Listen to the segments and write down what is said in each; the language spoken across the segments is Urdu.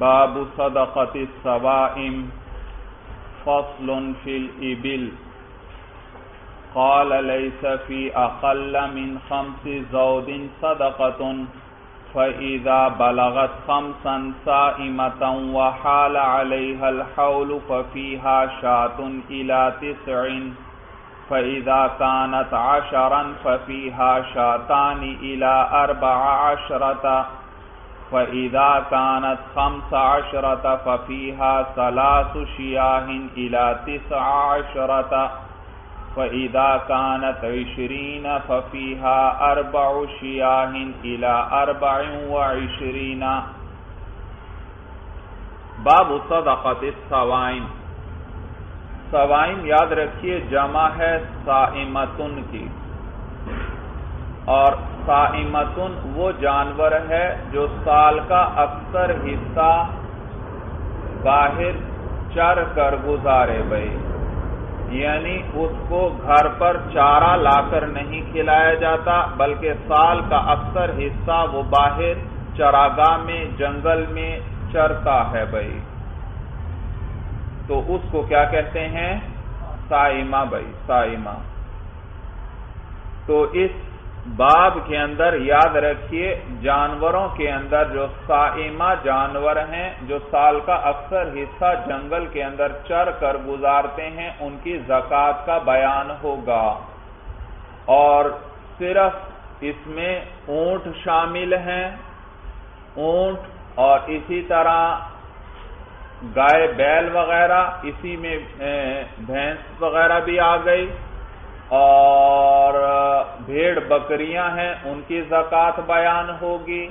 باب صدقة السوائم فصل في الإبل قال ليس في أقل من خمس زود صدقة فإذا بلغت خمسا سائمة وحال عليها الحول ففيها شاة إلى تسع فإذا كانت عشرا ففيها شاتان إلى أربع عشرة فإذا كانت خمس عشرة ففيها ثلاث شياه إلى تسع عشرة فإذا كانت عشرين ففيها أربع شياه إلى أربع وعشرين باب صدقت السوائم سوائم یاد رکھیے، جمع ہے سائمتن کی اور سائمتن وہ جانور ہے جو سال کا اکثر حصہ باہر چر کر گزارے بھائی یعنی اس کو گھر پر چارہ لا کر نہیں کھلایا جاتا، بلکہ سال کا اکثر حصہ وہ باہر چراگاہ میں، جنگل میں چرتا ہے بھائی تو اس کو کیا کہتے ہیں؟ سائمہ بھائی سائمہ۔ تو اس باب کے اندر یاد رکھیے، جانوروں کے اندر جو سائمہ جانور ہیں، جو سال کا اکثر حصہ جنگل کے اندر چر کر گزارتے ہیں، ان کی زکوٰۃ کا بیان ہوگا۔ اور صرف اس میں اونٹ شامل ہیں، اونٹ اور اسی طرح گائے بیل وغیرہ، اسی میں بھینس وغیرہ بھی آ گئی۔ اور بھیڑ بکریاں ہیں، ان کی زکوٰۃ بیان ہوگی۔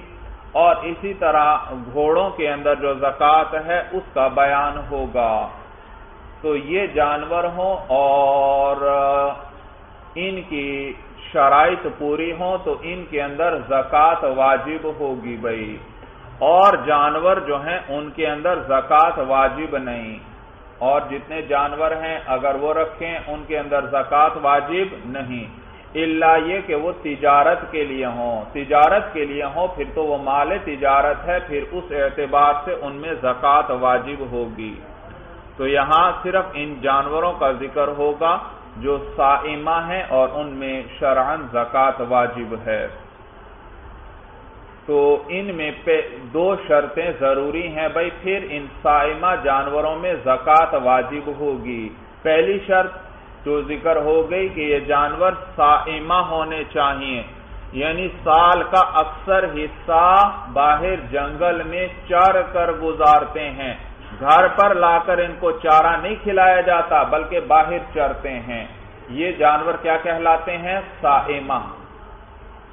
اور اسی طرح گھوڑوں کے اندر جو زکوٰۃ ہے، اس کا بیان ہوگا۔ تو یہ جانور ہوں اور ان کی شرائط پوری ہوں، تو ان کے اندر زکوٰۃ واجب ہوگی بھائی۔ اور جانور جو ہیں، ان کے اندر زکوٰۃ واجب نہیں۔ اور جتنے جانور ہیں اگر وہ رکھیں ان کے اندر زکوٰۃ واجب نہیں۔ اللہ یہ کہ وہ تجارت کے لیے ہوں۔ تجارت کے لیے ہوں، پھر تو وہ مال تجارت ہے، پھر اس اعتبار سے ان میں زکوٰۃ واجب ہوگی۔ تو یہاں صرف ان جانوروں کا ذکر ہوگا جو سائمہ ہیں اور ان میں شرعن زکوٰۃ واجب ہے۔ تو ان میں دو شرطیں ضروری ہیں بھائی، پھر ان سائمہ جانوروں میں زکوٰۃ واجب ہوگی۔ پہلی شرط جو ذکر ہو گئی کہ یہ جانور سائمہ ہونے چاہیے۔ یعنی سال کا اکثر حصہ باہر جنگل میں چر کر گزارتے ہیں۔ گھر پر لا کر ان کو چارہ نہیں کھلایا جاتا، بلکہ باہر چرتے ہیں۔ یہ جانور کیا کہلاتے ہیں؟ سائمہ۔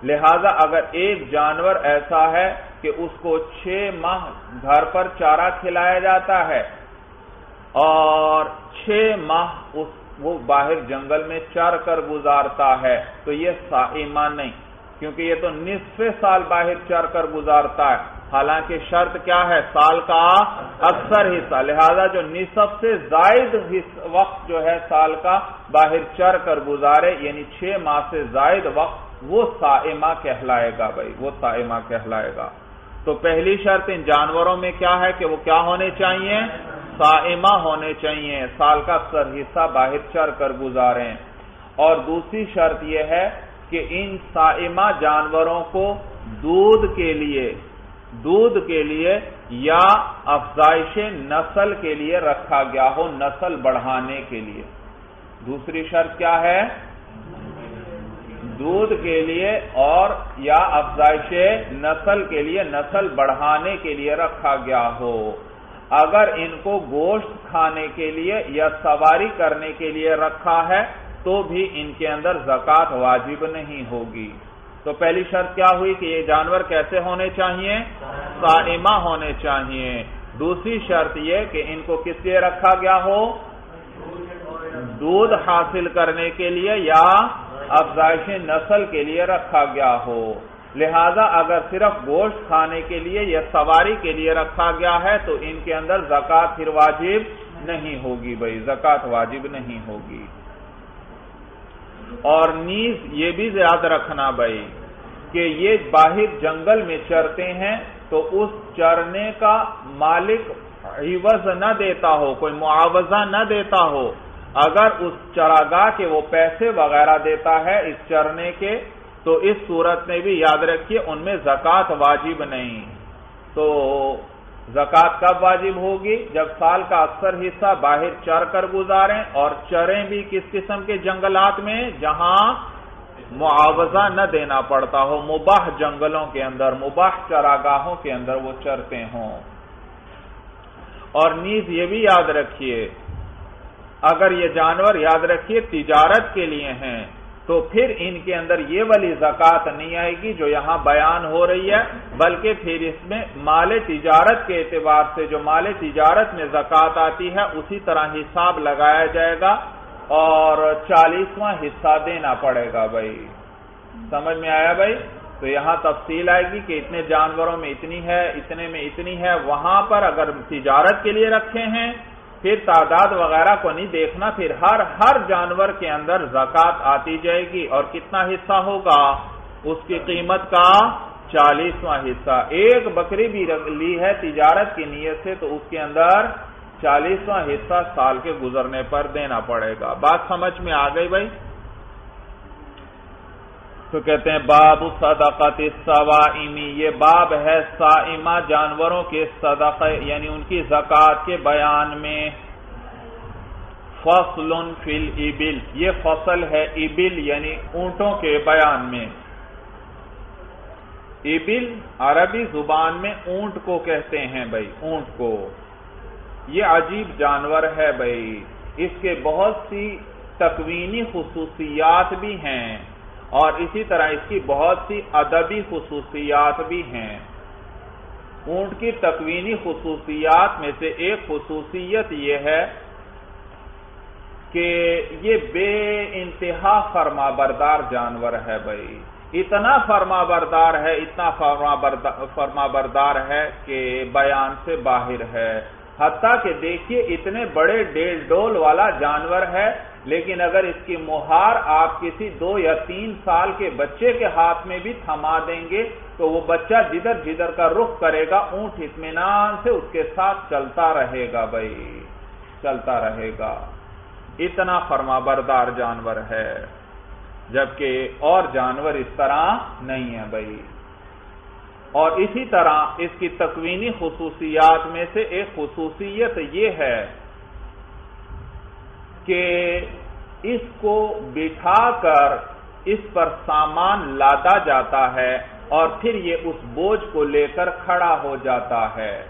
لہذا اگر ایک جانور ایسا ہے کہ اس کو چھ ماہ گھر پر چارہ کھلایا جاتا ہے اور چھ ماہ اس وہ باہر جنگل میں چر کر گزارتا ہے، تو یہ سائمہ نہیں، کیونکہ یہ تو نصف سال باہر چر کر گزارتا ہے۔ حالانکہ شرط کیا ہے؟ سال کا اکثر حصہ۔ لہذا جو نصف سے زائد وقت جو ہے سال کا باہر چر کر گزارے یعنی چھ ماہ سے زائد وقت وہ سائمہ کہلائے گا بھائی، وہ سائمہ کہلائے گا۔ تو پہلی شرط ان جانوروں میں کیا ہے کہ وہ کیا ہونے چاہیے؟ سائمہ ہونے چاہیے۔ سال کا اکثر حصہ باہر چر کر گزاریں۔ اور دوسری شرط یہ ہے کہ ان سائمہ جانوروں کو دودھ کے لیے، دودھ کے لیے یا افزائش نسل کے لیے رکھا گیا ہو، نسل بڑھانے کے لیے۔ دوسری شرط کیا ہے؟ دودھ کے لیے اور یا افزائش نسل کے لیے، نسل بڑھانے کے لیے رکھا گیا ہو۔ اگر ان کو گوشت کھانے کے لیے یا سواری کرنے کے لیے رکھا ہے، تو بھی ان کے اندر زکوٰۃ واجب نہیں ہوگی۔ تو پہلی شرط کیا ہوئی کہ یہ جانور کیسے ہونے چاہیے؟ سائمہ ہونے چاہیے۔ دوسری شرط یہ کہ ان کو کس لیے رکھا گیا ہو؟ دودھ حاصل کرنے کے لیے یا افزائش نسل کے لیے رکھا گیا ہو۔ لہذا اگر صرف گوشت کھانے کے لیے یا سواری کے لیے رکھا گیا ہے تو ان کے اندر زکوٰۃ پھر واجب نہیں ہوگی بھائی، زکوٰۃ واجب نہیں ہوگی۔ اور نیز یہ بھی یاد رکھنا بھائی کہ یہ باہر جنگل میں چرتے ہیں تو تو اس چرنے کا مالک عوض نہ دیتا ہو، کوئی معاوضہ نہ دیتا ہو۔ اگر اس چراگاہ کے وہ پیسے وغیرہ دیتا ہے اس چرنے کے، تو اس صورت میں بھی یاد رکھیے ان میں زکات واجب نہیں۔ تو زکات کب واجب ہوگی؟ جب سال کا اکثر حصہ باہر چر کر گزاریں اور چریں بھی کس قسم کے جنگلات میں؟ جہاں معاوضہ نہ دینا پڑتا ہو، مباح جنگلوں کے اندر، مباح چراگاہوں کے اندر وہ چرتے ہوں۔ اور نیز یہ بھی یاد رکھیے اگر یہ جانور یاد رکھیے تجارت کے لیے ہیں، تو پھر ان کے اندر یہ والی زکات نہیں آئے گی جو یہاں بیان ہو رہی ہے، بلکہ پھر اس میں مال تجارت کے اعتبار سے جو مال تجارت میں زکات آتی ہے، اسی طرح حساب لگایا جائے گا اور چالیسواں حصہ دینا پڑے گا بھائی۔ سمجھ میں آیا بھائی؟ تو یہاں تفصیل آئے گی کہ اتنے جانوروں میں اتنی ہے، اتنے میں اتنی ہے، وہاں پر اگر تجارت کے لیے رکھے ہیں پھر تعداد وغیرہ کو نہیں دیکھنا، پھر ہر ہر جانور کے اندر زکات آتی جائے گی اور کتنا حصہ ہوگا؟ اس کی قیمت کا چالیسواں حصہ۔ ایک بکری بھی لی ہے تجارت کی نیت سے تو اس کے اندر چالیسواں حصہ سال کے گزرنے پر دینا پڑے گا۔ بات سمجھ میں آ گئی بھائی؟ تو کہتے ہیں، باب صدقت السوائمی یہ باب ہے سائمہ جانوروں کے صدقہ یعنی ان کی زکات کے بیان میں۔ فصل فی الابل، یہ فصل ہے ابل یعنی اونٹوں کے بیان میں۔ ابل عربی زبان میں اونٹ کو کہتے ہیں بھائی، اونٹ کو۔ یہ عجیب جانور ہے بھائی، اس کے بہت سی تکوینی خصوصیات بھی ہیں۔ اور اسی طرح اس کی بہت سی ادبی خصوصیات بھی ہیں۔ اونٹ کی تکوینی خصوصیات میں سے ایک خصوصیت یہ ہے کہ یہ بے انتہا فرما بردار جانور ہے بھائی۔ اتنا فرما بردار ہے، اتنا فرما بردار ہے کہ بیان سے باہر ہے۔ حتیٰ کہ دیکھیے اتنے بڑے ڈیل ڈول والا جانور ہے لیکن اگر اس کی مہار آپ کسی دو یا تین سال کے بچے کے ہاتھ میں بھی تھما دیں گے، تو وہ بچہ جدھر جدھر کا رخ کرے گا، اونٹ اطمینان سے اس کے ساتھ چلتا رہے گا بھائی، چلتا رہے گا۔ اتنا فرما بردار جانور ہے، جبکہ اور جانور اس طرح نہیں ہے بھائی۔ اور اسی طرح اس کی تکوینی خصوصیات میں سے ایک خصوصیت یہ ہے کہ اس کو بٹھا کر اس پر سامان لادا جاتا ہے اور پھر یہ اس بوجھ کو لے کر کھڑا ہو جاتا ہے۔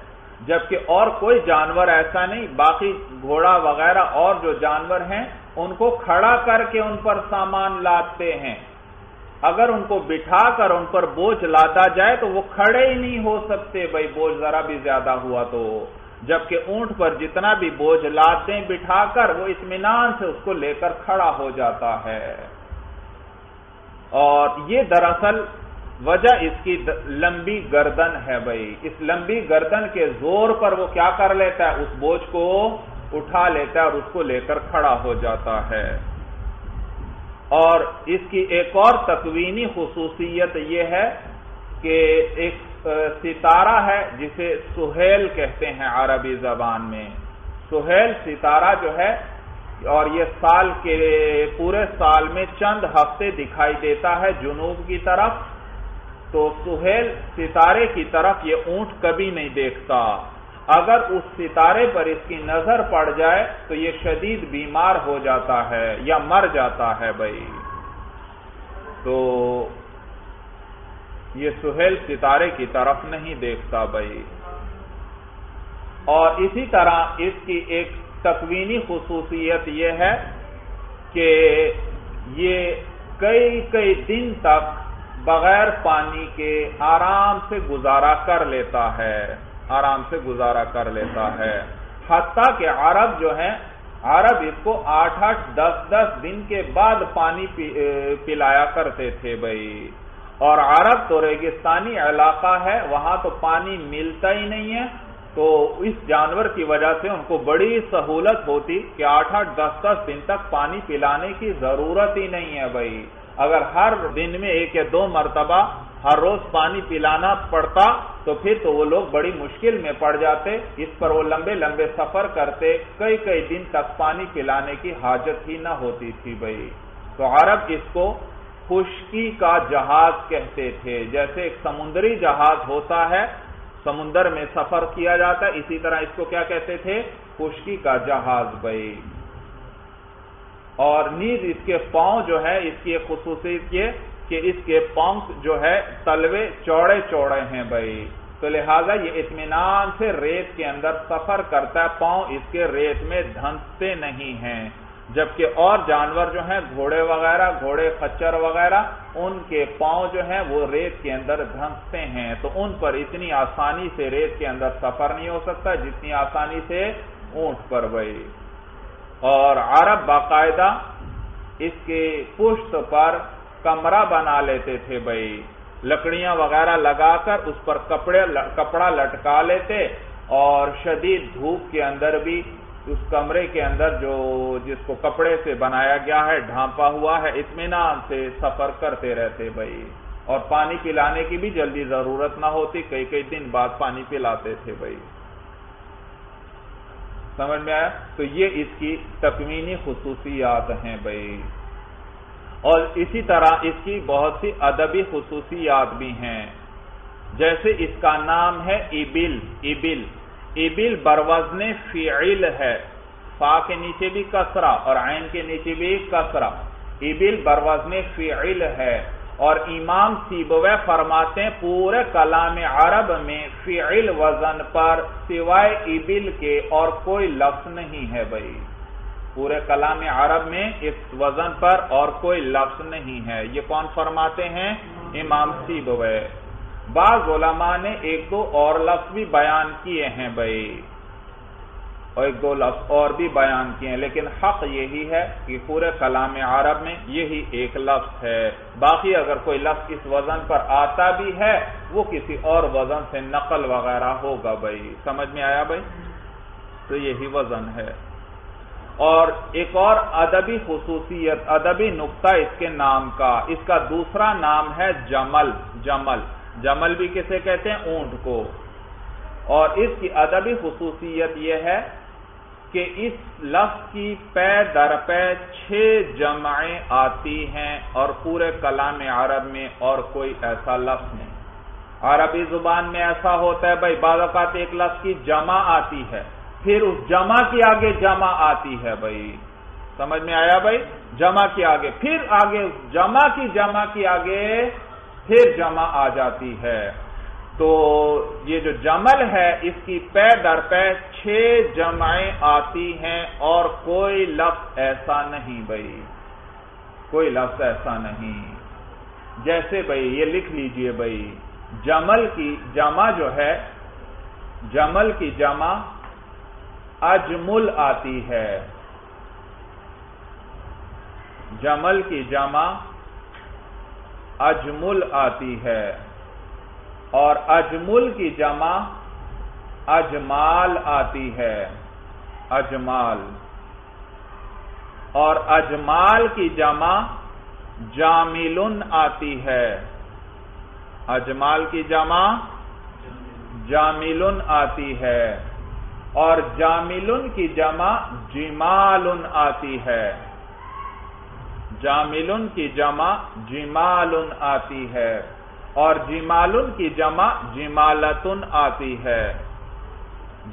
جبکہ اور کوئی جانور ایسا نہیں، باقی گھوڑا وغیرہ اور جو جانور ہیں، ان کو کھڑا کر کے ان پر سامان لاتے ہیں۔ اگر ان کو بٹھا کر ان پر بوجھ لادا جائے تو وہ کھڑے ہی نہیں ہو سکتے۔ بھائی بوجھ ذرا بھی زیادہ ہوا تو۔ جبکہ اونٹ پر جتنا بھی بوجھ لاتے بٹھا کر وہ اطمینان سے اس کو لے کر کھڑا ہو جاتا ہے۔ اور یہ دراصل وجہ اس کی لمبی گردن ہے بھائی۔ اس لمبی گردن کے زور پر وہ کیا کر لیتا ہے؟ اس بوجھ کو اٹھا لیتا ہے اور اس کو لے کر کھڑا ہو جاتا ہے۔ اور اس کی ایک اور تکوینی خصوصیت یہ ہے کہ ایک ستارہ ہے جسے سہیل کہتے ہیں عربی زبان میں۔ سہیل ستارہ جو ہے، اور یہ سال کے پورے سال میں چند ہفتے دکھائی دیتا ہے جنوب کی طرف۔ تو سہیل ستارے کی طرف یہ اونٹ کبھی نہیں دیکھتا۔ اگر اس ستارے پر اس کی نظر پڑ جائے تو یہ شدید بیمار ہو جاتا ہے یا مر جاتا ہے بھائی۔ تو یہ سہیل ستارے کی طرف نہیں دیکھتا بھائی اور اسی طرح اس کی ایک تکوینی خصوصیت یہ ہے کہ یہ کئی کئی دن تک بغیر پانی کے آرام سے گزارا کر لیتا ہے، آرام سے گزارا کر لیتا ہے۔ حتیٰ کہ عرب جو ہیں، عرب اس کو آٹھ آٹھ دس دس دن کے بعد پانی پلایا کرتے تھے بھائی اور عرب تو ریگستانی علاقہ ہے، وہاں تو پانی ملتا ہی نہیں ہے۔ تو اس جانور کی وجہ سے ان کو بڑی سہولت ہوتی کہ آٹھ آٹھ، دس دس دن تک پانی پلانے کی ضرورت ہی نہیں ہے بھائی۔ اگر ہر دن میں ایک یا دو مرتبہ ہر روز پانی پلانا پڑتا، تو پھر تو وہ لوگ بڑی مشکل میں پڑ جاتے۔ اس پر وہ لمبے لمبے سفر کرتے، کئی کئی دن تک پانی پلانے کی حاجت ہی نہ ہوتی تھی بھائی۔ تو عرب اس کو خشکی کا جہاز کہتے تھے۔ جیسے ایک سمندری جہاز ہوتا ہے، سمندر میں سفر کیا جاتا ہے، اسی طرح اس کو کیا کہتے تھے؟ خشکی کا جہاز بھائی۔ اور نیز اس کے پاؤں جو ہے، اس کی ایک خصوصیت یہ کہ اس کے پنکھ جو ہے، تلوے چوڑے چوڑے ہیں بھائی۔ تو لہذا یہ اطمینان سے ریت کے اندر سفر کرتا ہے، پاؤں اس کے ریت میں دھنستے نہیں ہیں۔ جبکہ اور جانور جو ہیں، گھوڑے وغیرہ، گھوڑے خچر وغیرہ، ان کے پاؤں جو ہیں، وہ ریت کے اندر دھنستے ہیں۔ تو ان پر اتنی آسانی سے ریت کے اندر سفر نہیں ہو سکتا، جتنی آسانی سے اونٹ پر بھائی۔ اور عرب باقاعدہ اس کے پشت پر کمرہ بنا لیتے تھے بھائی۔ لکڑیاں وغیرہ لگا کر اس پر کپڑے، کپڑا لٹکا لیتے اور شدید دھوپ کے اندر بھی اس کمرے کے اندر جو جس کو کپڑے سے بنایا گیا ہے، ڈھانپا ہوا ہے، اطمینان سے سفر کرتے رہتے بھائی۔ اور پانی پلانے کی بھی جلدی ضرورت نہ ہوتی، کئی کئی دن بعد پانی پلاتے تھے بھائی۔ سمجھ میں آیا؟ تو یہ اس کی تکمینی خصوصیات ہیں بھائی۔ اور اسی طرح اس کی بہت سی ادبی خصوصیات بھی ہیں۔ جیسے اس کا نام ہے ابل ابل ابل بروزن فعل ہے۔ فا کے نیچے بھی کسرا اور عین کے نیچے بھی کسرا ابل بروزن فعل ہے۔ اور امام سیبوے فرماتے ہیں، پورے کلام عرب میں فعل وزن پر سوائے ابل کے اور کوئی لفظ نہیں ہے بھائی۔ پورے کلام عرب میں اس وزن پر اور کوئی لفظ نہیں ہے۔ یہ کون فرماتے ہیں؟ امام سیبوے بعض علماء نے ایک دو اور لفظ بھی بیان کیے ہیں بھائی۔ اور ایک دو لفظ اور بھی بیان کیے ہیں، لیکن حق یہی ہے کہ پورے کلام عرب میں یہی ایک لفظ ہے۔ باقی اگر کوئی لفظ اس وزن پر آتا بھی ہے، وہ کسی اور وزن سے نقل وغیرہ ہوگا بھائی۔ سمجھ میں آیا بھائی؟ تو یہی وزن ہے۔ اور ایک اور ادبی خصوصیت، ادبی نقطہ اس کے نام کا۔ اس کا دوسرا نام ہے جمل جمل۔ جمل بھی کسے کہتے ہیں؟ اونٹ کو۔ اور اس کی ادبی خصوصیت یہ ہے کہ اس لفظ کی پے در پے چھ جمعیں آتی ہیں اور پورے کلام عرب میں اور کوئی ایسا لفظ نہیں۔ عربی زبان میں ایسا ہوتا ہے، بھائی بعض اوقات ایک لفظ کی جمع آتی ہے، پھر اس جمع کی آگے جمع آتی ہے بھائی۔ سمجھ میں آیا بھائی؟ جمع کی آگے، پھر آگے جمع کی جمع کی آگے پھر جمع آ جاتی ہے۔ تو یہ جو جمل ہے، اس کی پے در پے چھ جمعیں آتی ہیں اور کوئی لفظ ایسا نہیں بھائی۔ کوئی لفظ ایسا نہیں۔ جیسے بھائی، یہ لکھ لیجیے بھائی۔ جمل کی جمع جو ہے، جمل کی جمع اجمل آتی ہے۔ جمل کی جمع اجمل آتی ہے۔ اور اجمل کی جمع اجمال آتی ہے۔ اجمال۔ اور اجمال کی جمع جامل آتی ہے۔ اجمال کی جمع جامل آتی ہے۔ اور جامل کی جمع جمال آتی ہے۔ جامل کی جمع جمال آتی ہے اور جمال کی جمع جمالتن آتی ہے۔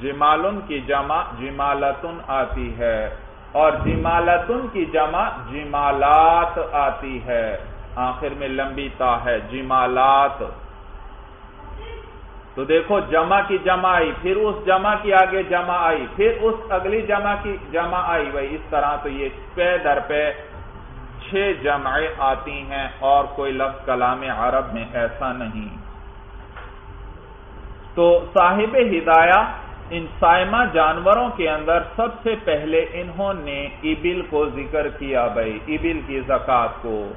جمال کی جمع جمالتن آتی ہے اور جمالتن کی جمع جمالات آتی ہے۔ آخر میں لمبی تا ہے، جمالات۔ تو دیکھو، جمع کی جمع آئی، پھر اس جمع کی آگے جمع آئی، پھر اس اگلی جمع کی جمع آئی۔ بھائی، اس طرح تو یہ پے در پہ چھ جمعیں آتی ہیں اور کوئی لفظ کلام عرب میں ایسا نہیں۔ تو صاحب ہدایہ ان سائمہ جانوروں کے اندر سب سے پہلے انہوں نے ابل کو ذکر کیا بھائی، ابل کی زکات کو۔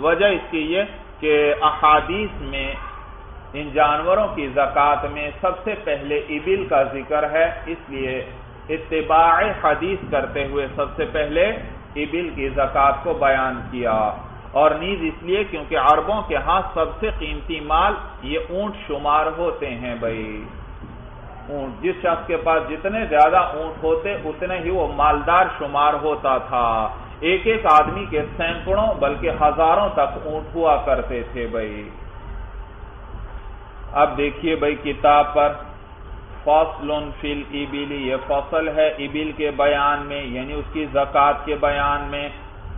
وجہ اس کی یہ کہ احادیث میں ان جانوروں کی زکات میں سب سے پہلے ابل کا ذکر ہے، اس لیے اتباع حدیث کرتے ہوئے سب سے پہلے ابل کی زکات کو بیان کیا اور نیز اس لیے کیونکہ عربوں کے ہاں سب سے قیمتی مال یہ اونٹ شمار ہوتے ہیں بھائی۔ اونٹ، جس شخص کے پاس جتنے زیادہ اونٹ ہوتے، اتنے ہی وہ مالدار شمار ہوتا تھا۔ ایک ایک آدمی کے سینکڑوں بلکہ ہزاروں تک اونٹ ہوا کرتے تھے بھائی۔ اب دیکھیے بھائی کتاب پر۔ فصل فل ابلی یہ فصل ہے ابل کے بیان میں یعنی اس کی زکات کے بیان میں۔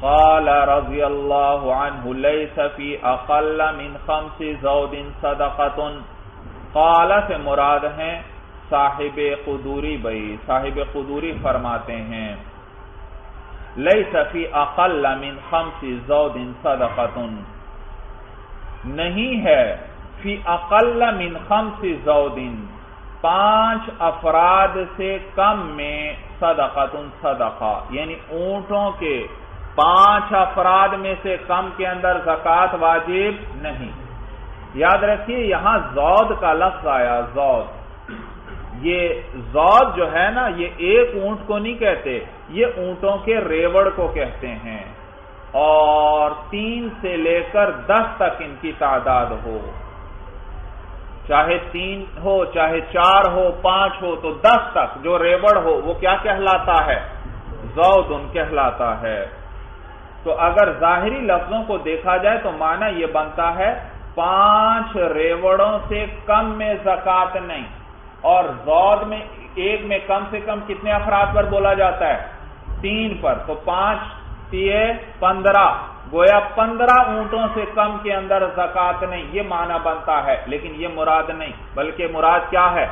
قال رضی اللہ عنہ لیس فی اقل من خمس زود صدقت قال سے مراد ہیں صاحب قدوری بھائی، صاحب قدوری فرماتے ہیں۔ لیس فی اقل من خمس زود صدقت نہیں ہے فی اقل من خمس زود پانچ افراد سے کم میں صدقت صدقہ یعنی اونٹوں کے پانچ افراد میں سے کم کے اندر زکات واجب نہیں۔ یاد رکھیے، یہاں زود کا لفظ آیا، زود۔ یہ زود جو ہے نا، یہ ایک اونٹ کو نہیں کہتے، یہ اونٹوں کے ریوڑ کو کہتے ہیں۔ اور تین سے لے کر دس تک ان کی تعداد ہو۔ چاہے تین ہو، چاہے چار ہو، پانچ ہو، تو دس تک جو ریوڑ ہو، وہ کیا کہلاتا ہے؟ زودن کہلاتا ہے۔ تو اگر ظاہری لفظوں کو دیکھا جائے تو معنی یہ بنتا ہے، پانچ ریوڑوں سے کم میں زکات نہیں۔ اور زود میں، ایک میں کم سے کم کتنے افراد پر بولا جاتا ہے؟ تین پر۔ تو پانچ تیے پندرہ۔ گویا پندرہ اونٹوں سے کم کے اندر زکات نہیں، یہ معنی بنتا ہے، لیکن یہ مراد نہیں، بلکہ مراد کیا ہے؟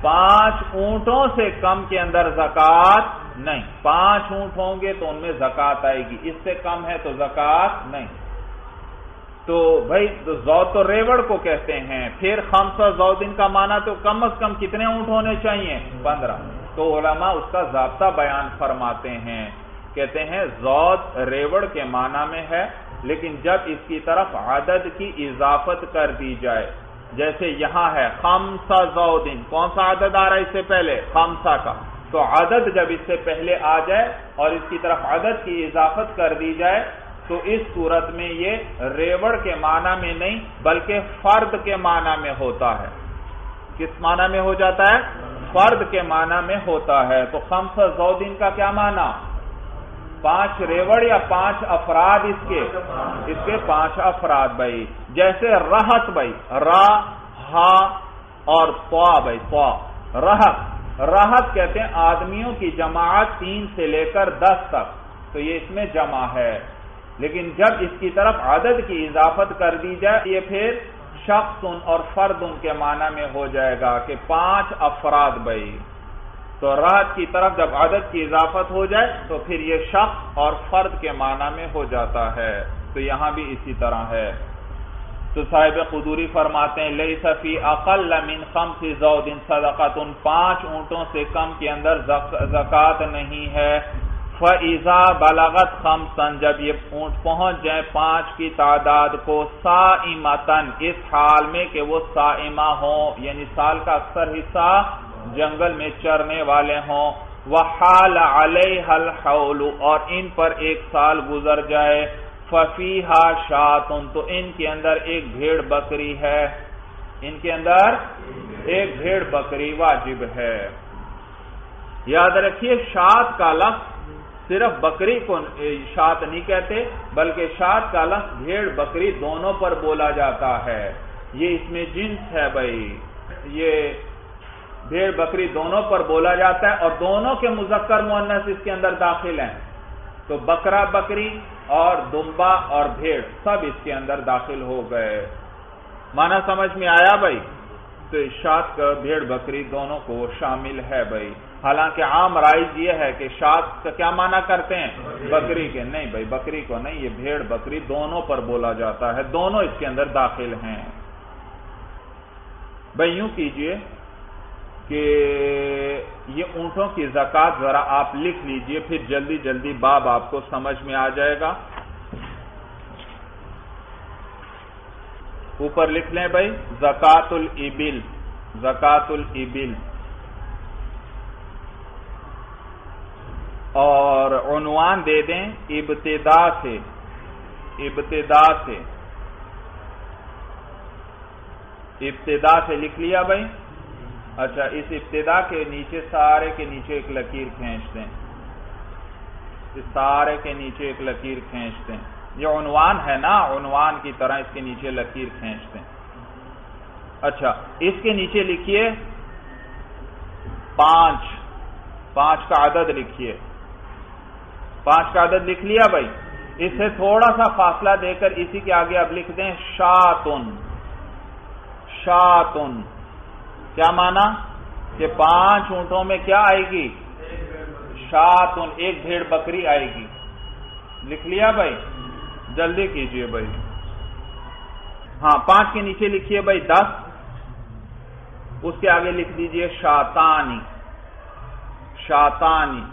پانچ اونٹوں سے کم کے اندر زکات نہیں۔ پانچ اونٹ ہوں گے تو ان میں زکات آئے گی، اس سے کم ہے تو زکات نہیں۔ تو بھائی زو تو ریوڑ کو کہتے ہیں، پھر خمسہ زو کا معنی تو کم از کم کتنے اونٹ ہونے چاہیے؟ پندرہ۔ تو علماء اس کا ضابطہ بیان فرماتے ہیں۔ کہتے ہیں زود ریوڑ کے معنی میں ہے، لیکن جب اس کی طرف عدد کی اضافت کر دی جائے، جیسے یہاں ہے خمسا زودن، کون سا عدد آ رہا ہے اس سے پہلے؟ خمسا کا۔ تو عدد جب اس سے پہلے آ جائے اور اس کی طرف عدد کی اضافت کر دی جائے، تو اس صورت میں یہ ریوڑ کے معنی میں نہیں، بلکہ فرد کے معنی میں ہوتا ہے۔ کس معنی میں ہو جاتا ہے؟ فرد کے معنی میں ہوتا ہے۔ تو خمس زودین کا کیا معنی؟ پانچ ریوڑ یا پانچ افراد اس کے؟ اس کے پانچ افراد بھائی۔ جیسے رحت بھائی، را، ہا اور بھائی رحت رحت کہتے ہیں آدمیوں کی جماعت تین سے لے کر دس تک۔ تو یہ اس میں جمع ہے۔ لیکن جب اس کی طرف عدد کی اضافت کر دی جائے، یہ پھر شخص اور فرد ان کے معنی میں ہو جائے گا کہ پانچ افراد بھائی۔ تو رات کی طرف جب عدد کی اضافت ہو جائے تو پھر یہ شخص اور فرد کے معنی میں ہو جاتا ہے۔ تو یہاں بھی اسی طرح ہے۔ تو صاحب قدوری فرماتے ہیں لئی صفی اقل من خمس زود صدقت ان پانچ اونٹوں سے کم کے اندر زکات نہیں ہے۔ فضا بلاغت خمسن جب یہ اونٹ پہنچ جائیں پانچ کی تعداد کو سا اس حال میں کہ وہ سائمہ ہوں یعنی سال کا اکثر حصہ جنگل میں چرنے والے ہوں۔ وہ حال الحول، اور ان پر ایک سال گزر جائے۔ ففیحا شاتن تو ان کے اندر ایک بھیڑ بکری ہے۔ ان کے اندر ایک بھیڑ بکری واجب ہے۔ یاد رکھیے شاد کا لفظ صرف بکری کو شات نہیں کہتے، بلکہ شاد کا لفظ بھیڑ بکری دونوں پر بولا جاتا ہے۔ یہ اس میں جنس ہے بھائی۔ یہ بھیڑ بکری دونوں پر بولا جاتا ہے اور دونوں کے مذکر مونس اس کے اندر داخل ہیں۔ تو بکرا بکری اور دمبا اور بھیڑ سب اس کے اندر داخل ہو گئے۔ مانا سمجھ میں آیا بھائی؟ تو شاد کا بھیڑ بکری دونوں کو شامل ہے بھائی۔ حالانکہ عام رائج یہ ہے کہ شاد کا کیا مانا کرتے ہیں؟ بکری کے۔ نہیں بھائی، بکری کو نہیں، یہ بھیڑ بکری دونوں پر بولا جاتا ہے۔ دونوں اس کے اندر داخل ہیں۔ بھائی یوں کیجیے کہ یہ اونٹوں کی زکات ذرا آپ لکھ لیجیے، پھر جلدی جلدی باب آپ کو سمجھ میں آ جائے گا۔ اوپر لکھ لیں بھائی زکات البل زکات البل اور عنوان دے دیں، ابتدا سے ابتدا سے۔ ابتدا سے لکھ لیا بھائی۔ اچھا اس ابتدا کے نیچے سارے کے نیچے ایک لکیر کھینچ دیں۔ سارے کے نیچے ایک لکیر کھینچ دیں۔ یہ عنوان ہے نا، عنوان کی طرح اس کے نیچے لکیر کھینچ دیں۔ اچھا اس کے نیچے لکھیے پانچ۔ پانچ کا عدد لکھیے۔ پانچ کا عدد لکھ لیا بھائی۔ اس سے تھوڑا سا فاصلہ دے کر اسی کے آگے اب لکھ دیں۔ شاتن۔ شاتن۔ کیا مانا کہ پانچ اونٹوں میں کیا آئے گی؟ شاتن ایک بھیڑ بکری آئے گی۔ لکھ لیا بھائی؟ جلدی کیجیے بھائی۔ ہاں پانچ کے نیچے لکھیے بھائی، دس۔ اس کے آگے لکھ دیجیے، شاتانی۔ شاتانی۔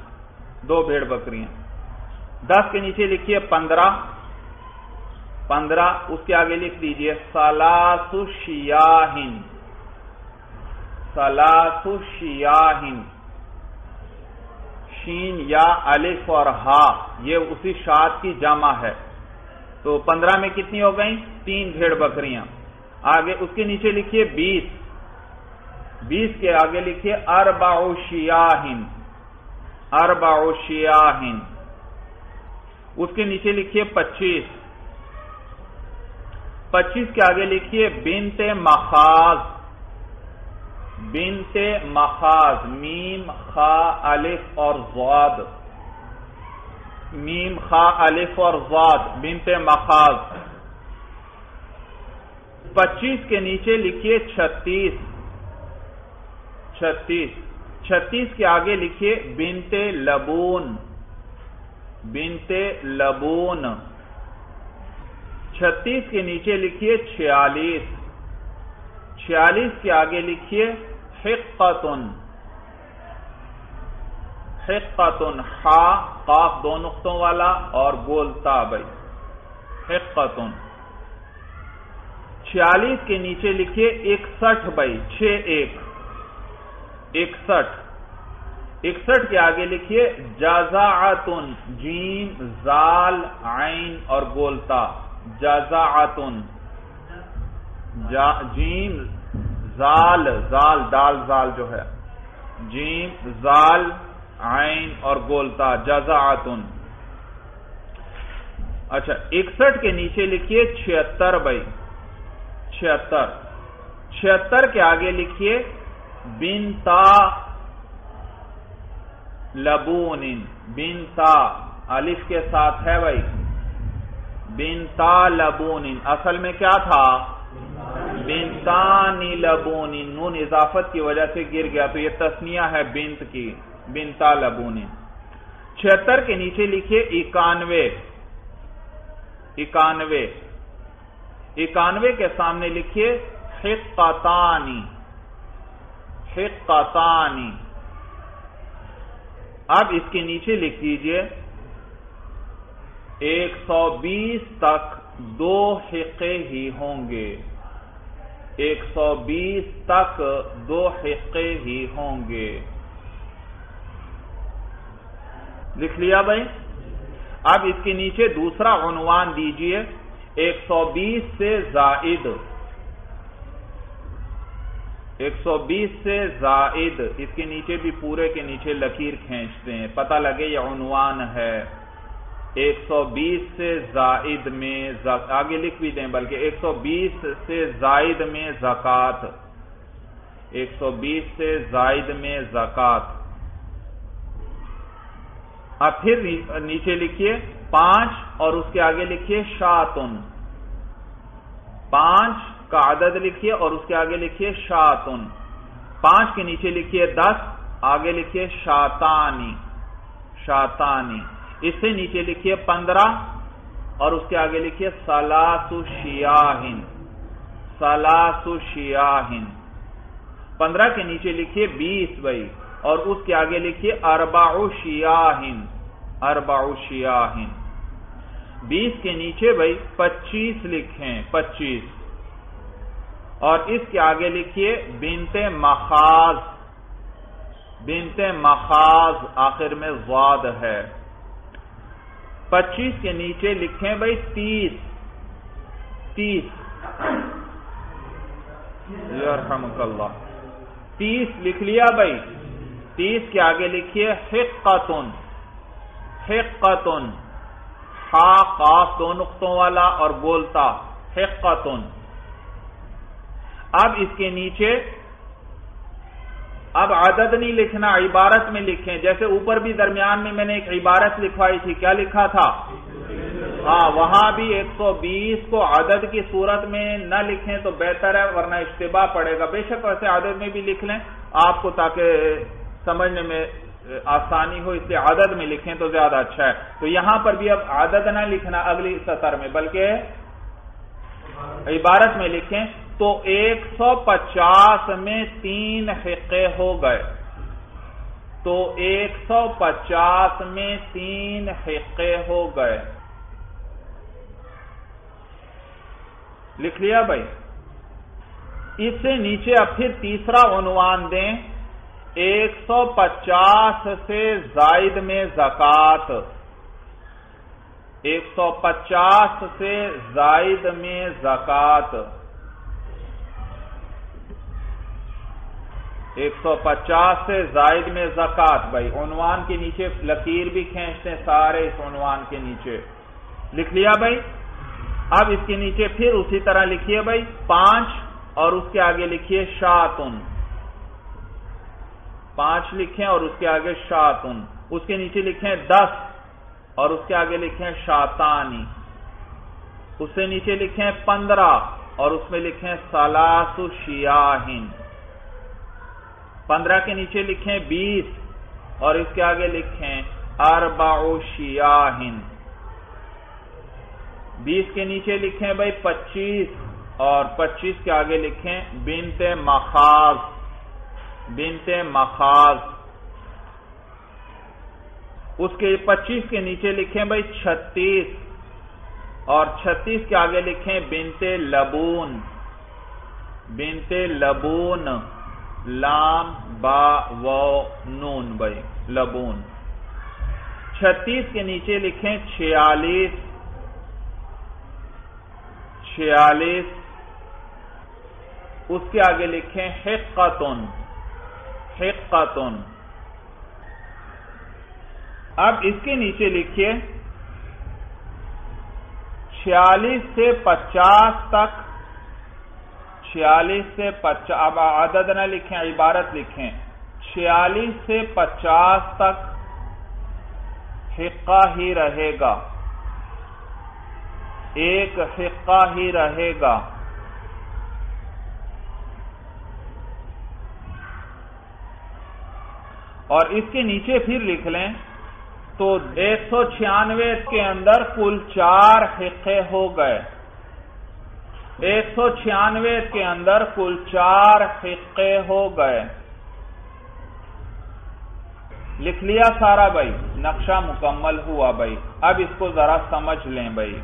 دو بھیڑ بکریاں۔ دس کے نیچے لکھیے، پندرہ۔ پندرہ، اس کے آگے لکھ دیجیے سلاس شیاہن۔ سلاس شیاہن شین یا الف اور ہا، یہ اسی شاد کی جمع ہے۔ تو پندرہ میں کتنی ہو گئیں؟ تین بھیڑ بکریاں۔ آگے اس کے نیچے لکھیے بیس۔ بیس کے آگے لکھیے اربا شیاہن اربا شیاہن اس کے نیچے لکھیے پچیس۔ پچیس کے آگے لکھیے بنت مخاز بنت مخاز میم، خا، الف اور زواد میم، خا، الف اور زواد بنت مخاز پچیس کے نیچے لکھیے چھتیس. چھتیس. چھتیس کے آگے لکھیے بنتے لبون. بنتے لبون. چھتیس کے نیچے لکھیے چھیالیس. چھیالیس کے آگے لکھیے، حقتن حقتن ہا قاف دو نقطوں والا اور گولتا بھائی۔ حقتن۔ چھیالیس کے نیچے لکھیے، اکسٹھ بھائی، چھ ایک۔ اکسٹھ۔ اکسٹھ کے آگے لکھیے جازاعتن جیم، زال، عین اور گولتا جازاعتن جیم زال زال دال زال جو ہے۔ جیم زال عین اور گولتا جازاعتن اچھا اکسٹھ کے نیچے لکھیے چھتر بھائی۔ چھتر چھتر کے آگے لکھیے، بنتا لبون بنتا، الف کے ساتھ ہے بھائی۔ بنتا لبون اصل میں کیا تھا؟ بنتانی لبون، نون اضافت کی وجہ سے گر گیا، تو یہ تسنیہ ہے بنت کی، بنتا لبون۔ چھتر کے نیچے لکھیے، اکانوے۔ اکانوے۔ اکانوے کے سامنے لکھیے حقتانی حقتانی اب اس کے نیچے لکھ دیجیے، ایک سو بیس تک دو حقے ہی ہوں گے۔ ایک سو بیس تک دو حقے ہی ہوں گے۔ لکھ لیا بھائی؟ اب اس کے نیچے دوسرا عنوان دیجیے۔ ایک سو بیس سے زائد۔ ایک سو بیس سے زائد۔ اس کے نیچے بھی پورے کے نیچے لکیر کھینچتے ہیں۔ پتہ لگے یہ عنوان ہے۔ ایک سو بیس سے زائد میں آگے لکھ بھی دیں بلکہ ایک سو بیس سے زائد میں زکات ایک سو بیس سے زائد میں زکات اب پھر نیچے لکھیے، پانچ اور اس کے آگے لکھیے، شاتن۔ پانچ کا عدد لکھیے اور اس کے آگے لکھیے، شاتن۔ پانچ کے نیچے لکھیے، دس۔ آگے لکھیے، شاتانی۔ شاتانی۔ اس سے نیچے لکھیے پندرہ اور اس کے آگے لکھیے سلاس شیاہن سلاس شیاہن۔ پندرہ کے نیچے لکھیے بیس بھائی، اور اس کے آگے لکھیے اربا شیاہن اربا شیاہن۔ بیس کے نیچے بھائی پچیس لکھیں، پچیس۔ اور اس کے آگے لکھیے بنت مخاز بنت مخاز آخر میں واد ہے۔ پچیس کے نیچے لکھیں بھائی، تیس۔ تیس۔ یرحمک اللہ۔ تیس لکھ لیا بھائی۔ تیس کے آگے لکھیے، حقتن۔ حقتن۔ ہا قاف دو نقطوں والا اور بولتا، حقتن۔ اب اس کے نیچے اب عدد نہیں لکھنا، عبارت میں لکھیں۔ جیسے اوپر بھی درمیان میں میں نے ایک عبارت لکھوائی تھی، کیا لکھا تھا؟ ہاں وہاں بھی ایک سو بیس کو عدد کی صورت میں نہ لکھیں تو بہتر ہے، ورنہ اشتباہ پڑے گا۔ بے شک ویسے عدد میں بھی لکھ لیں، آپ کو تاکہ سمجھنے میں آسانی ہو، اس لیے عدد میں لکھیں تو زیادہ اچھا ہے۔ تو یہاں پر بھی اب عدد نہ لکھنا اگلی سطر میں، بلکہ عبارت میں لکھیں۔ تو ایک سو پچاس میں تین حقے ہو گئے۔ تو ایک سو پچاس میں تین حقے ہو گئے۔ لکھ لیا بھائی۔ اس سے نیچے اب پھر تیسرا عنوان دیں۔ ایک سو پچاس سے زائد میں زکات ایک سو پچاس سے زائد میں زکات ایک سو پچاس سے زائد میں زکات بھائی، عنوان کے نیچے لکیر بھی کھینچتے ہیں، سارے اس عنوان کے نیچے۔ لکھ لیا بھائی؟ اب اس کے نیچے پھر اسی طرح لکھیے بھائی، پانچ اور اس کے آگے لکھیے شاتن۔ پانچ لکھیں اور اس کے آگے شاتن۔ اس کے نیچے لکھیں دس اور اس کے آگے لکھیں شاتانی۔ اس سے نیچے لکھیں پندرہ اور اس میں لکھیں سلاس شیاہن۔ پندرہ کے نیچے لکھیں بیس اور اس کے آگے لکھیں اربع شیاہن۔ بیس کے نیچے لکھیں بھائی پچیس اور پچیس کے آگے لکھیں بنت مخاز بنت مخاز اس کے پچیس کے نیچے لکھیں بھائی چھتیس اور چھتیس کے آگے لکھیں بنت لبون۔ بنت لبون۔ لام، با و نون، بھائی، لبون۔ چھتیس کے نیچے لکھیں چھیالیس چھیالیس۔ اس کے آگے لکھیں حقتن حقتن۔ اب اس کے نیچے لکھیے چھیالیس سے پچاس تک چھیالیس سے پچاس اب عدد نہ لکھیں، عبارت لکھیں۔ چھیالیس سے پچاس تک حقہ ہی رہے گا۔ ایک حقہ ہی رہے گا۔ اور اس کے نیچے پھر لکھ لیں، تو ایک سو چھیانوے کے اندر کل چار حقے ہو گئے۔ ایک سو چھیانوے کے اندر کل چار حقے ہو گئے۔ لکھ لیا سارا بھائی، نقشہ مکمل ہوا بھائی۔ اب اس کو ذرا سمجھ لیں بھائی۔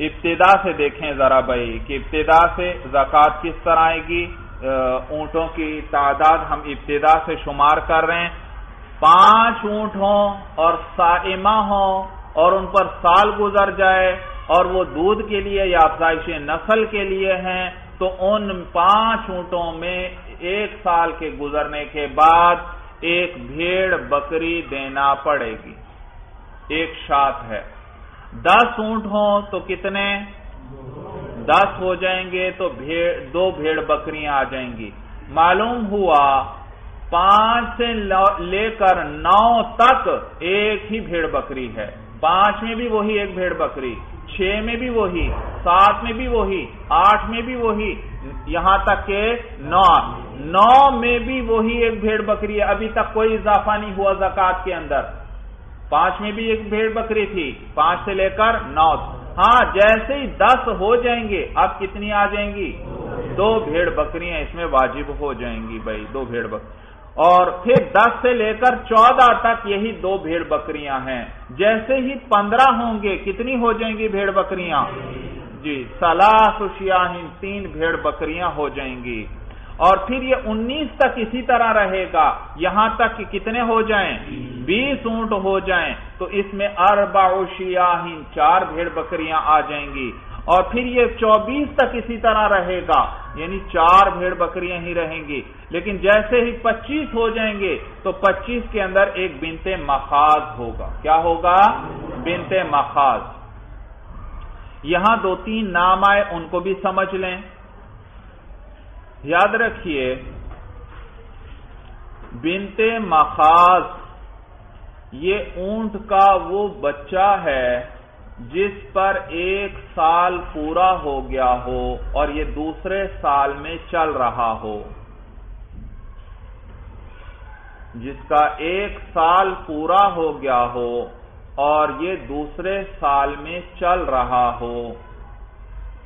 ابتدا سے دیکھیں ذرا بھائی کہ ابتدا سے زکات کس طرح آئے گی۔ اونٹوں کی تعداد ہم ابتدا سے شمار کر رہے ہیں۔ پانچ اونٹ ہوں اور سائمہ ہوں اور ان پر سال گزر جائے۔ اور وہ دودھ کے لیے یا افزائش نسل کے لیے ہیں، تو ان پانچ اونٹوں میں ایک سال کے گزرنے کے بعد ایک بھیڑ بکری دینا پڑے گی۔ ایک شات ہے۔ دس اونٹ ہوں تو کتنے؟ دس ہو جائیں گے تو دو بھیڑ بکریاں آ جائیں گی۔ معلوم ہوا، پانچ سے لے کر نو تک ایک ہی بھیڑ بکری ہے۔ پانچ میں بھی وہی ایک بھیڑ بکری۔ چھ میں بھی وہی، سات میں بھی وہی، آٹھ میں بھی وہی، یہاں تک کہ نو۔ نو میں بھی وہی ایک بھیڑ بکری ہے۔ ابھی تک کوئی اضافہ نہیں ہوا زکات کے اندر۔ پانچ میں بھی ایک بھیڑ بکری تھی۔ پانچ سے لے کر نو۔ ہاں جیسے ہی دس ہو جائیں گے، اب کتنی آ جائیں گی؟ دو بھیڑ بکریاں اس میں واجب ہو جائیں گی بھائی، دو بھیڑ بکری۔ اور پھر دس سے لے کر چودہ تک یہی دو بھیڑ بکریاں ہیں۔ جیسے ہی پندرہ ہوں گے، کتنی ہو جائیں گی بھیڑ بکریاں؟ جی سلاس شیاہین تین بھیڑ بکریاں ہو جائیں گی۔ اور پھر یہ انیس تک اسی طرح رہے گا۔ یہاں تک کہ کتنے ہو جائیں؟ بیس اونٹ ہو جائیں۔ تو اس میں اربع شیاہین چار بھیڑ بکریاں آ جائیں گی۔ اور پھر یہ چوبیس تک اسی طرح رہے گا۔ یعنی چار بھیڑ بکریاں ہی رہیں گی۔ لیکن جیسے ہی پچیس ہو جائیں گے، تو پچیس کے اندر ایک بنتے مخاض ہوگا۔ کیا ہوگا؟ بنتے مخاض۔ یہاں دو تین نام آئے، ان کو بھی سمجھ لیں۔ یاد رکھیے، بنتے مخاض، یہ اونٹ کا وہ بچہ ہے جس پر ایک سال پورا ہو گیا ہو اور یہ دوسرے سال میں چل رہا ہو۔ جس کا ایک سال پورا ہو گیا ہو اور یہ دوسرے سال میں چل رہا ہو۔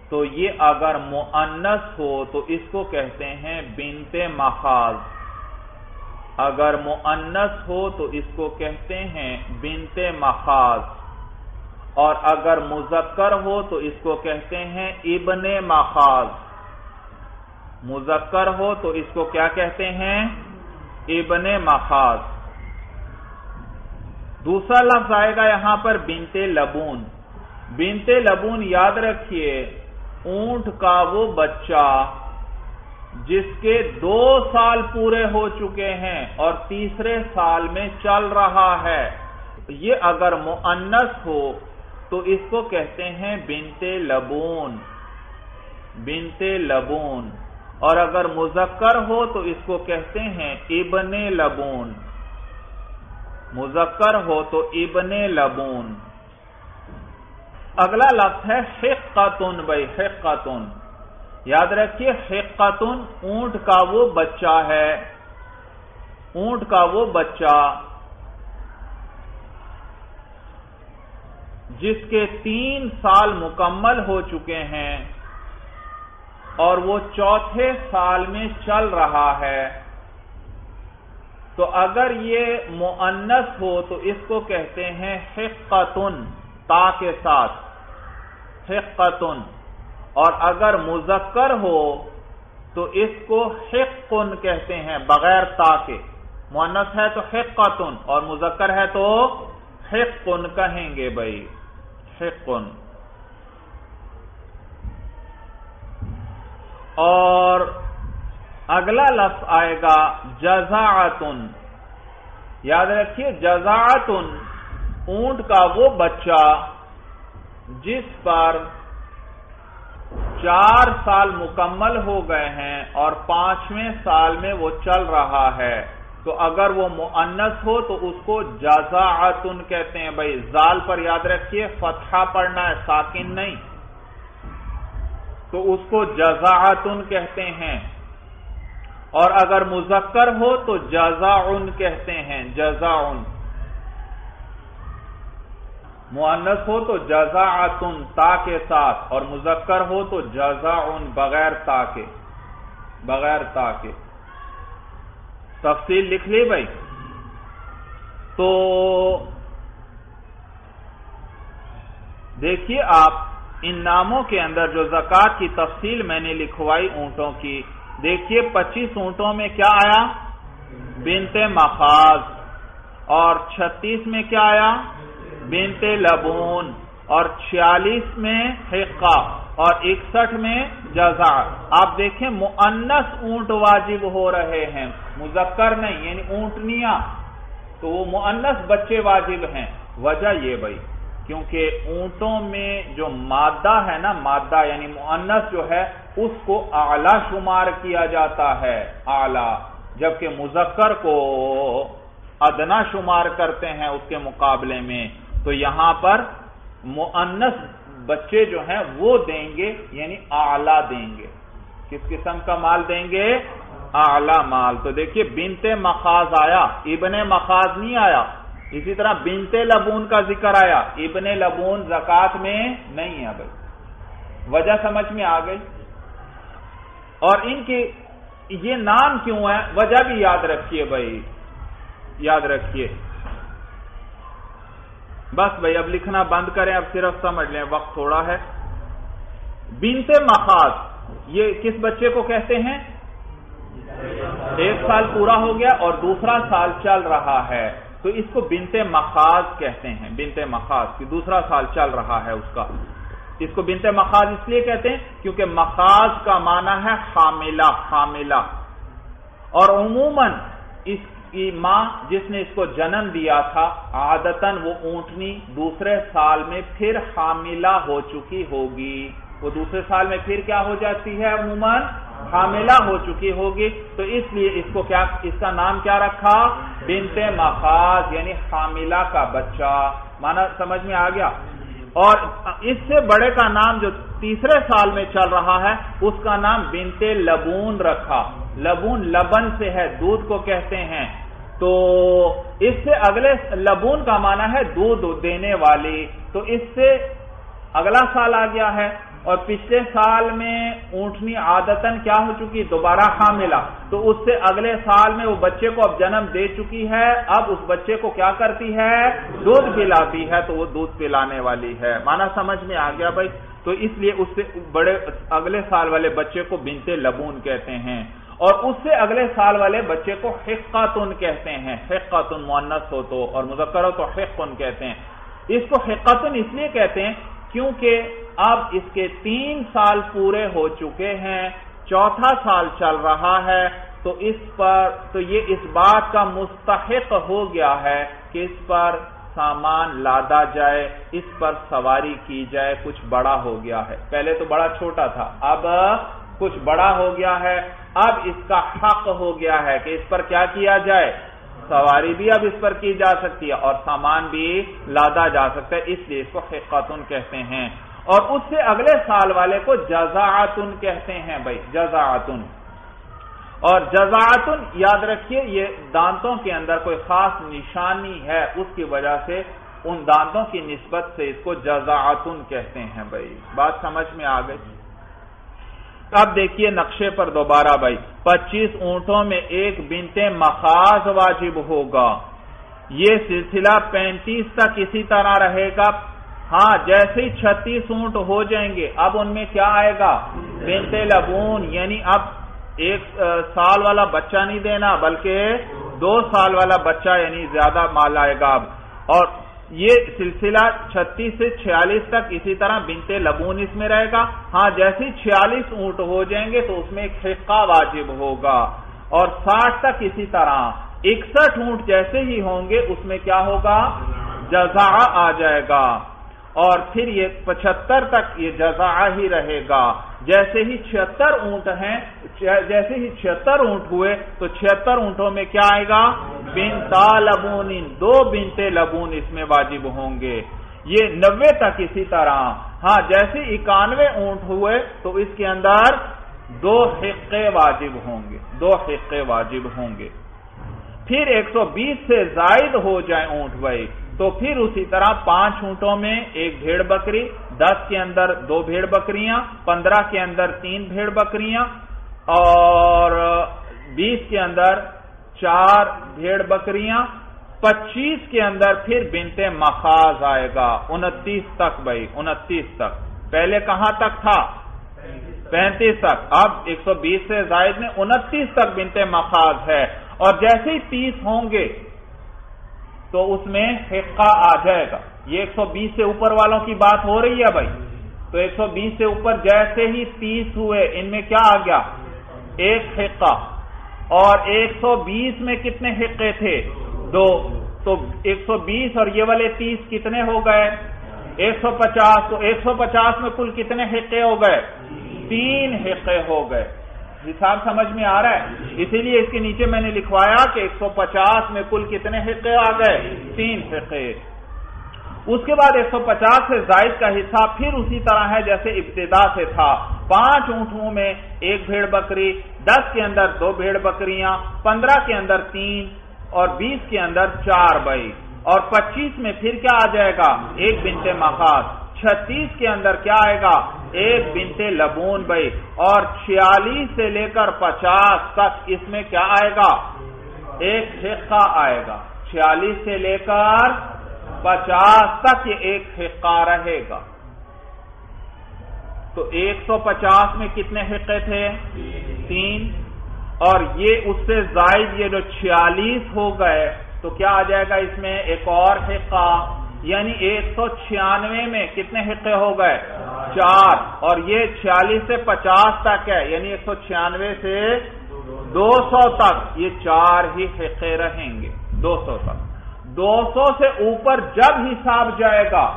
تو یہ اگر معنس ہو تو اس کو کہتے ہیں بنت مخاض۔ اگر معنس ہو تو اس کو کہتے ہیں بنت مخاض۔ اور اگر مذکر ہو تو اس کو کہتے ہیں ابن مخاض۔ مذکر ہو تو اس کو کیا کہتے ہیں؟ ابن مخاض۔ دوسرا لفظ آئے گا یہاں پر بنتے لبون۔ بنتے لبون یاد رکھیے، اونٹ کا وہ بچہ جس کے دو سال پورے ہو چکے ہیں اور تیسرے سال میں چل رہا ہے۔ یہ اگر معنس ہو تو اس کو کہتے ہیں بنتے لبون بنتے لبون۔ اور اگر مذکر ہو تو اس کو کہتے ہیں ابن لبون۔ مذکر ہو تو ابن لبون۔ اگلا لفظ ہے حقتن، بھائی حقتن۔ یاد رکھیے حقتن اونٹ کا وہ بچہ ہے، اونٹ کا وہ بچہ۔ جس کے تین سال مکمل ہو چکے ہیں اور وہ چوتھے سال میں چل رہا ہے۔ تو اگر یہ معنس ہو تو اس کو کہتے ہیں حقتن، تا کے ساتھ۔ حقتن۔ اور اگر مذکر ہو تو اس کو حقن کہتے ہیں، بغیر تا کے۔ معنس ہے تو حقتن اور مذکر ہے تو حقن کہیں گے بھائی۔ اور اگلا لفظ آئے گا جزاعتن یاد رکھیے جزاعتن اونٹ کا وہ بچہ جس پر چار سال مکمل ہو گئے ہیں اور پانچویں سال میں وہ چل رہا ہے. تو اگر وہ معنس ہو تو اس کو جزاعتن کہتے ہیں بھائی، زال پر یاد رکھیے، فتحہ پڑھنا ہے، ساکن نہیں۔ تو اس کو جزاعتن کہتے ہیں۔ اور اگر مذکر ہو تو جزاعن کہتے ہیں، جزاعن۔ معنس ہو تو جزاعتن تا کے ساتھ، اور مذکر ہو تو جزاعن بغیر تا کے، بغیر تا کے۔ تفصیل لکھ لی بھائی؟ تو دیکھیے آپ ان ناموں کے اندر جو زکات کی تفصیل میں نے لکھوائی اونٹوں کی، دیکھیے پچیس اونٹوں میں کیا آیا؟ بنت مخاز اور چھتیس میں کیا آیا؟ بنت لبون۔ اور چھیالیس میں حقہ۔ اور اکسٹھ میں جزا۔ آپ دیکھیں معنس اونٹ واجب ہو رہے ہیں، مذکر نہیں یعنی اونٹنیاں۔ تو وہ معنس بچے واجب ہیں۔ وجہ یہ بھائی، کیونکہ اونٹوں میں جو مادہ ہے نا، مادہ یعنی معنس جو ہے، اس کو اعلی شمار کیا جاتا ہے، اعلی۔ جبکہ مذکر کو ادنا شمار کرتے ہیں اس کے مقابلے میں۔ تو یہاں پر معنس بچے جو ہیں وہ دیں گے یعنی آلہ دیں گے۔ کس قسم کا مال دیں گے؟ آلہ مال۔ تو دیکھیے بنتے مخاز آیا، ابن مخاز نہیں آیا۔ اسی طرح بنتے لبون کا ذکر آیا، ابن لبون زکات میں نہیں ہے بھائی۔ وجہ سمجھ میں آ گئی۔ اور ان کی یہ نام کیوں ہے؟ وجہ بھی یاد رکھیے بھائی، یاد رکھیے۔ بس بھائی، اب لکھنا بند کریں، اب صرف سمجھ لیں، وقت تھوڑا ہے۔ بنتے مخاض، یہ کس بچے کو کہتے ہیں؟ ایک سال پورا ہو گیا اور دوسرا سال چل رہا ہے۔ تو اس کو بنت مخاز کہتے ہیں، بنت مخاز کی دوسرا سال چل رہا ہے اس کا۔ اس کو بنت مخاز اس لیے کہتے ہیں کیونکہ مخاز کا معنی ہے حاملہ حاملہ۔ اور عموماً اس کی ماں جس نے اس کو جنم دیا تھا، عادتاً وہ اونٹنی دوسرے سال میں پھر حاملہ ہو چکی ہوگی۔ وہ دوسرے سال میں پھر کیا ہو جاتی ہے عموماً؟ حاملہ ہو چکی ہوگی۔ تو اس لیے اس کو کیا، اس کا نام کیا رکھا؟ بنت مخاز یعنی حاملہ کا بچہ۔ مانا سمجھ میں آ گیا؟ اور اس سے بڑے کا نام جو تیسرے سال میں چل رہا ہے، اس کا نام بنت لبون رکھا۔ لبون لبن سے ہے، دودھ کو کہتے ہیں۔ تو اس سے اگلے لبون کا معنی ہے دودھ دینے والی۔ تو اس سے اگلا سال آ گیا ہے اور پچھلے سال میں اونٹنی عادتن کیا ہو چکی؟ دوبارہ حاملہ تو اس سے اگلے سال میں وہ بچے کو اب جنم دے چکی ہے۔ اب اس بچے کو کیا کرتی ہے؟ دودھ پلاتی ہے، تو وہ دودھ پلانے والی ہے۔ مانا سمجھ میں آ گیا بھائی؟ تو اس لیے اس سے بڑے، اگلے سال والے بچے کو بنتے لبون کہتے ہیں۔ اور اس سے اگلے سال والے بچے کو حقاتن کہتے ہیں۔ حقاتن مونس ہو تو اور مذکر ہو تو حقن کہتے ہیں۔ اس کو حقاتن اس لیے کہتے ہیں کیونکہ اب اس کے تین سال پورے ہو چکے ہیں، چوتھا سال چل رہا ہے، تو اس پر، تو یہ اس بات کا مستحق ہو گیا ہے کہ اس پر سامان لادا جائے، اس پر سواری کی جائے، کچھ بڑا ہو گیا ہے۔ پہلے تو بڑا چھوٹا تھا، اب کچھ بڑا ہو گیا ہے۔ اب اس کا حق ہو گیا ہے کہ اس پر کیا کیا جائے؟ سواری بھی اب اس پر کی جا سکتی ہے اور سامان بھی لادا جا سکتا ہے، اس لیے اس کو حقتن کہتے ہیں۔ اور اس سے اگلے سال والے کو جزاعتن کہتے ہیں بھائی، جزاعتن۔ اور جزاعتن، یاد رکھیے، یہ دانتوں کے اندر کوئی خاص نشانی ہے، اس کی وجہ سے ان دانتوں کی نسبت سے اس کو جزاعتن کہتے ہیں بھائی۔ بات سمجھ میں آ گئی؟ اب دیکھیے نقشے پر دوبارہ بھائی، پچیس اونٹوں میں ایک بنتے مخاص واجب ہوگا۔ یہ سلسلہ پینتیس تک اسی طرح رہے گا۔ ہاں جیسے ہی چھتیس اونٹ ہو جائیں گے، اب ان میں کیا آئے گا؟ بنتے لبون یعنی اب ایک سال والا بچہ نہیں دینا، بلکہ دو سال والا بچہ یعنی زیادہ مال آئے گا۔ اب اور یہ سلسلہ چھتیس سے چھیالیس تک اسی طرح بنتے لبون اس میں رہے گا۔ ہاں جیسے چھیالیس اونٹ ہو جائیں گے تو اس میں ایک حقہ واجب ہوگا۔ اور ساٹھ تک اسی طرح اکسٹھ اونٹ جیسے ہی ہوں گے، اس میں کیا ہوگا؟ جزا آ جائے گا۔ اور پھر یہ پچہتر تک یہ جزا ہی رہے گا۔ جیسے ہی چھتر اونٹ ہیں، جیسے ہی چھتر اونٹ ہوئے، تو چھتر اونٹوں میں کیا آئے گا؟ بنتا لبون دو بنتے لبون اس میں واجب ہوں گے۔ یہ نوے تک اسی طرح۔ ہاں جیسے اکانوے اونٹ ہوئے، تو اس کے اندر دو حقے واجب ہوں گے۔ دو حقے واجب ہوں گے۔ پھر ایک سو بیس سے زائد ہو جائے اونٹ بھائی۔ تو پھر اسی طرح پانچ اونٹوں میں ایک بھیڑ بکری، دس کے اندر دو بھیڑ بکریاں، پندرہ کے اندر تین بھیڑ بکریاں، اور بیس کے اندر چار بھیڑ بکریاں، پچیس کے اندر پھر بنتے مخاز آئے گا۔ انتیس تک بھائی، انتیس تک۔ پہلے کہاں تک تھا؟ پینتیس تک۔ اب ایک سو بیس سے زائد میں انتیس تک بنتے مخاز ہے۔ اور جیسے ہی تیس ہوں گے تو اس میں حقہ آ جائے گا۔ یہ ایک سو بیس سے اوپر والوں کی بات ہو رہی ہے بھائی۔ تو ایک سو بیس سے اوپر جیسے ہی تیس ہوئے، ان میں کیا آ گیا؟ ایک حقہ۔ اور ایک سو بیس میں کتنے حقے تھے؟ دو۔ تو ایک سو بیس اور یہ والے تیس کتنے ہو گئے؟ ایک سو پچاس۔ تو ایک سو پچاس میں کل کتنے حقے ہو گئے؟ تین حقے ہو گئے۔ حساب سمجھ میں آ رہا ہے۔ اسی لیے اس کے نیچے میں نے لکھوایا کہ ایک سو پچاس میں کل کتنے حصے آ گئے؟ تین حصے اس کے بعد ایک سو پچاس سے زائد کا حصہ پھر اسی طرح ہے جیسے ابتدا سے تھا۔ پانچ اونٹوں میں ایک بھیڑ بکری، دس کے اندر دو بھیڑ بکریاں، پندرہ کے اندر تین اور بیس کے اندر چار بئی اور پچیس میں پھر کیا آ جائے گا؟ ایک بنتے مخاص چھتیس کے اندر کیا آئے گا؟ ایک بنتے لبون بھائی، اور چھیالیس سے لے کر پچاس تک اس میں کیا آئے گا؟ ایک حقہ آئے گا۔ چھیالیس سے لے کر پچاس تک یہ ایک حقہ رہے گا۔ تو ایک سو پچاس میں کتنے حقے تھے؟ تین۔ اور یہ اس سے زائد یہ جو چھیالیس ہو گئے، تو کیا آ جائے گا اس میں؟ ایک اور حقہ۔ یعنی ایک سو چھیانوے میں کتنے حقے ہو گئے؟ چار۔ اور یہ چھیالیس سے پچاس تک ہے یعنی ایک سو چھیانوے سے دو سو تک۔ یہ چار ہی حقے رہیں گے، دو سو تک۔ دو سو سے اوپر جب حساب جائے گا،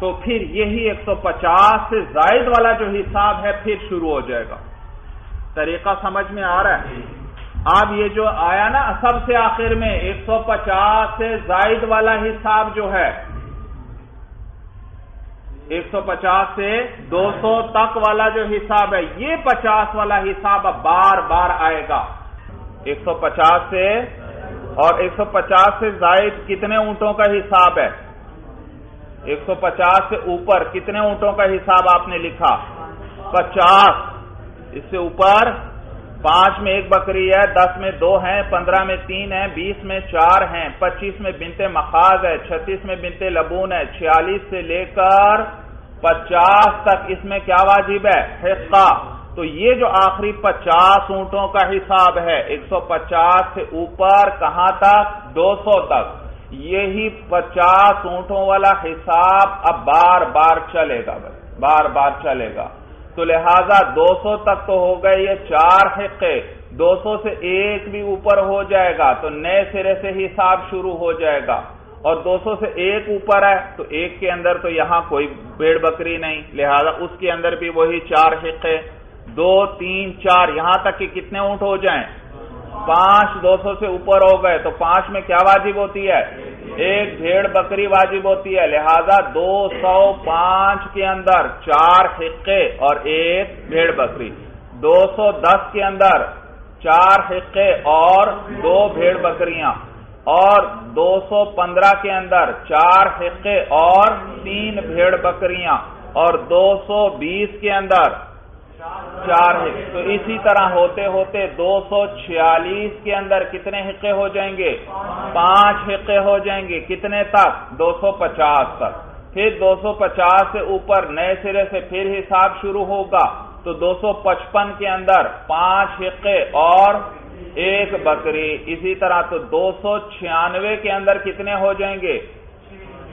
تو پھر یہی ایک سو پچاس سے زائد والا جو حساب ہے، پھر شروع ہو جائے گا۔ طریقہ سمجھ میں آ رہا ہے؟ اب یہ جو آیا نا سب سے آخر میں ایک سو پچاس سے زائد والا حساب جو ہے، ایک سو پچاس سے دو سو تک والا جو حساب ہے، یہ پچاس والا حساب اب بار بار آئے گا۔ ایک سو پچاس سے اور ایک سو پچاس سے زائد کتنے اونٹوں کا حساب ہے؟ ایک سو پچاس سے اوپر کتنے اونٹوں کا حساب آپ نے لکھا؟ پچاس۔ اس سے اوپر پانچ میں ایک بکری ہے، دس میں دو ہیں، پندرہ میں تین ہیں، بیس میں چار ہیں، پچیس میں بنتے مخاذ ہے، چھتیس میں بنتے لبون ہے، چھیالیس سے لے کر پچاس تک اس میں کیا واجب ہے؟ حصہ۔ تو یہ جو آخری پچاس اونٹوں کا حساب ہے، ایک سو پچاس سے اوپر کہاں تک؟ دو سو تک۔ یہی پچاس اونٹوں والا حساب اب بار بار چلے گا بار بار چلے گا۔ تو لہذا دو سو تک تو ہو گئے، یہ چار حقے۔ دو سو سے ایک بھی اوپر ہو جائے گا تو نئے سرے سے حساب شروع ہو جائے گا۔ اور دو سو سے ایک اوپر ہے تو ایک کے اندر تو یہاں کوئی بیڑ بکری نہیں۔ لہذا اس کے اندر بھی وہی چار حقے۔ دو، تین، چار، یہاں تک کہ کتنے اونٹ ہو جائیں؟ پانچ دو سو سے اوپر ہو گئے تو پانچ میں کیا واجب ہوتی ہے؟ ایک بھیڑ بکری واجب ہوتی ہے، لہذا دو سو پانچ کے اندر چار حقے اور ایک بھیڑ بکری۔ دو سو دس کے اندر چار حقے اور دو بھیڑ بکریاں۔ اور دو سو پندرہ کے اندر چار حقے اور تین بھیڑ بکریاں۔ اور دو سو بیس کے اندر چار حصے۔ تو اسی طرح ہوتے ہوتے دو سو چھیالیس کے اندر کتنے حقے ہو جائیں گے؟ پانچ حقے ہو جائیں گے۔ کتنے تک؟ دو سو پچاس تک۔ پھر دو سو پچاس سے اوپر نئے سرے سے پھر حساب شروع ہوگا۔ تو دو سو پچپن کے اندر پانچ حقے اور ایک بکری۔ اسی طرح تو دو سو چھیانوے کے اندر کتنے ہو جائیں گے؟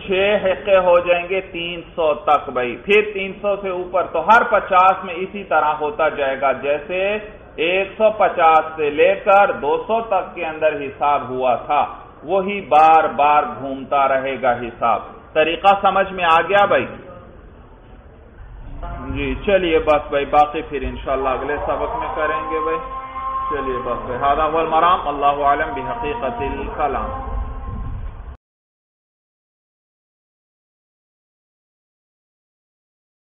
چھ حقے ہو جائیں گے تین سو تک بھائی۔ پھر تین سو سے اوپر تو ہر پچاس میں اسی طرح ہوتا جائے گا۔ جیسے ایک سو پچاس سے لے کر دو سو تک کے اندر حساب ہوا تھا، وہی بار بار گھومتا رہے گا حساب۔ طریقہ سمجھ میں آ گیا بھائی؟ جی چلیے بس بھائی، باقی پھر انشاءاللہ اگلے سبق میں کریں گے بھائی۔ چلیے بس بھائی ہادہ مرام اللہ عالم بھی حقیقت کلام